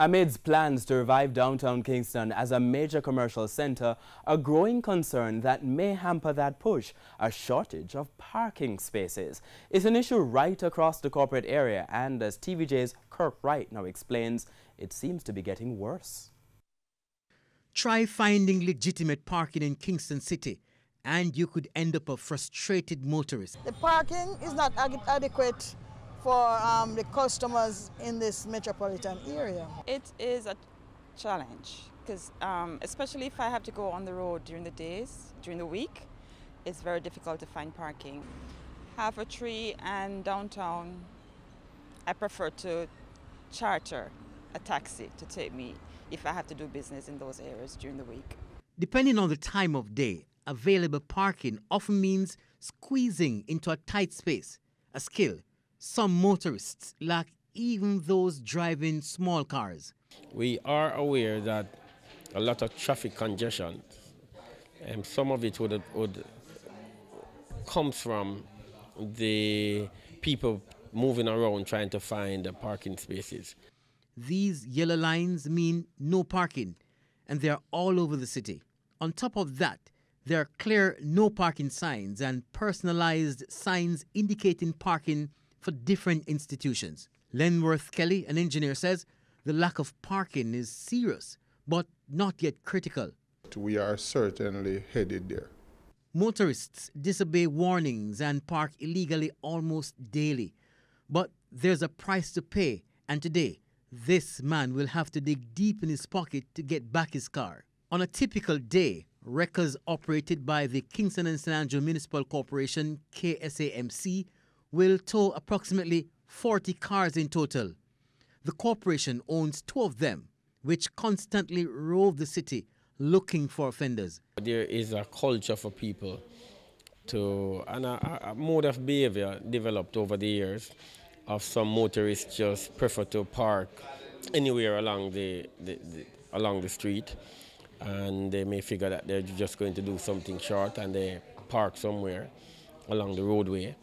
Amidst plans to revive downtown Kingston as a major commercial center, a growing concern that may hamper that push, a shortage of parking spaces. is an issue right across the corporate area and as TVJ's Kirk Wright now explains, it seems to be getting worse. Try finding legitimate parking in Kingston City and you could end up a frustrated motorist. The parking is not adequate for um, the customers in this metropolitan area? It is a challenge because um, especially if I have to go on the road during the days, during the week, it's very difficult to find parking. Half Way Tree and downtown, I prefer to charter a taxi to take me if I have to do business in those areas during the week. Depending on the time of day, available parking often means squeezing into a tight space, a skill some motorists lack even those driving small cars. We are aware that a lot of traffic congestion, and some of it would, would comes from the people moving around trying to find parking spaces. These yellow lines mean no parking, and they are all over the city. On top of that, there are clear no parking signs and personalized signs indicating parking for different institutions. Lenworth Kelly, an engineer, says the lack of parking is serious, but not yet critical. We are certainly headed there. Motorists disobey warnings and park illegally almost daily. But there's a price to pay, and today, this man will have to dig deep in his pocket to get back his car. On a typical day, wreckers operated by the Kingston and St. Andrew Municipal Corporation, KSAMC, will tow approximately 40 cars in total. The corporation owns two of them, which constantly rove the city looking for offenders. There is a culture for people to, and a, a mode of behavior developed over the years of some motorists just prefer to park anywhere along the, the, the, along the street and they may figure that they're just going to do something short and they park somewhere along the roadway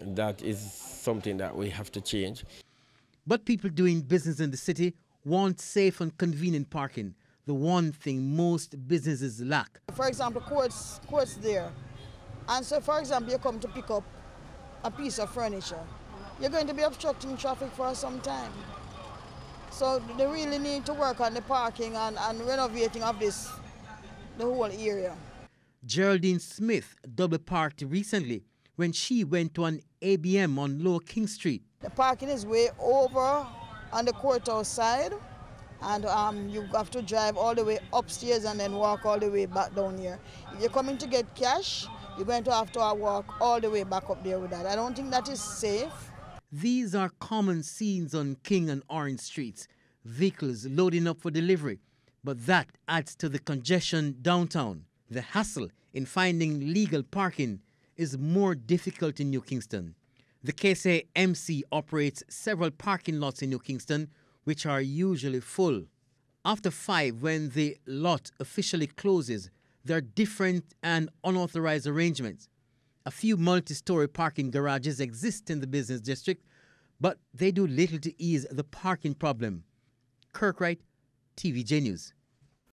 that is something that we have to change. But people doing business in the city want safe and convenient parking, the one thing most businesses lack. For example, courts, courts there. And so, for example, you come to pick up a piece of furniture. You're going to be obstructing traffic for some time. So they really need to work on the parking and, and renovating of this, the whole area. Geraldine Smith double parked recently when she went to an ABM on Lower King Street. The parking is way over on the courthouse side and um, you have to drive all the way upstairs and then walk all the way back down here. If you're coming to get cash, you're going to have to walk all the way back up there with that. I don't think that is safe. These are common scenes on King and Orange streets, vehicles loading up for delivery, but that adds to the congestion downtown. The hassle in finding legal parking is more difficult in New Kingston. The KSAMC operates several parking lots in New Kingston, which are usually full. After 5, when the lot officially closes, there are different and unauthorized arrangements. A few multi story parking garages exist in the business district, but they do little to ease the parking problem. Kirk Wright, TVJ News.